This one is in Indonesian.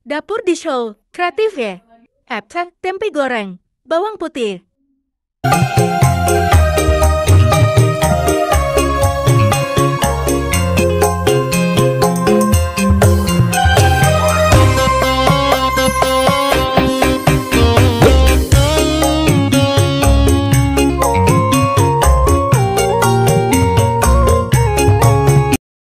Dapur di show, kreatif ya? Epsa, tempe goreng, bawang putih.